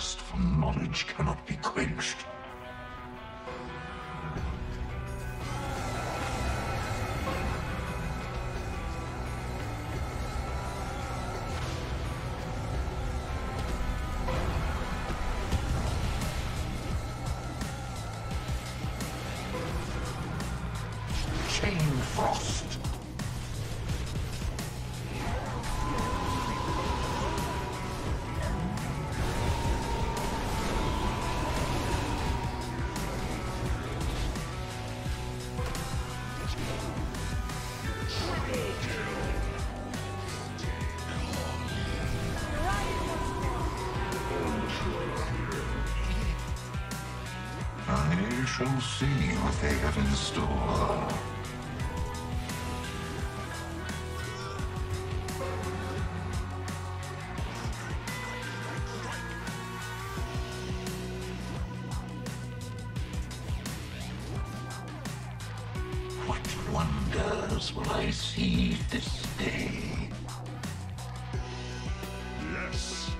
thirst for knowledge cannot be quenched. Chain Frost. I shall see what they have in store. Wonders will I see this day? Yes.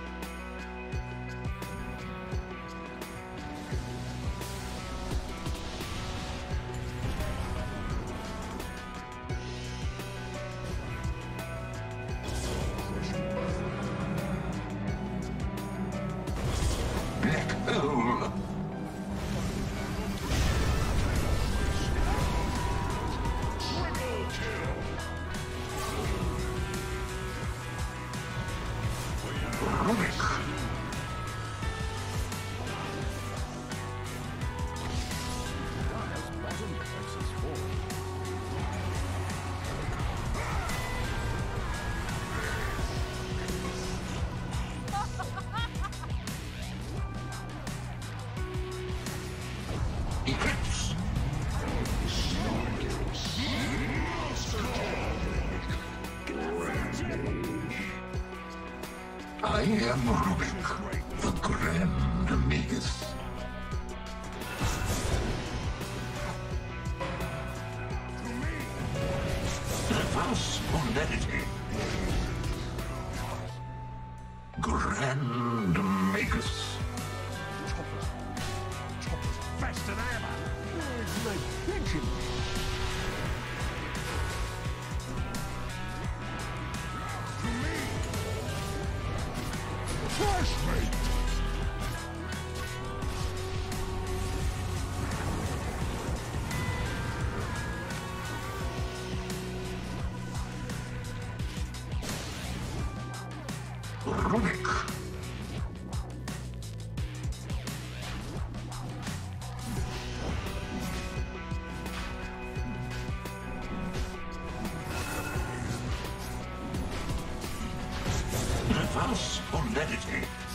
Black hole! Oh Rubick! I am Rubick, the Grand Magus. Reverse polarity. Grand Magus. Runic. Rubick. Reverse polarity.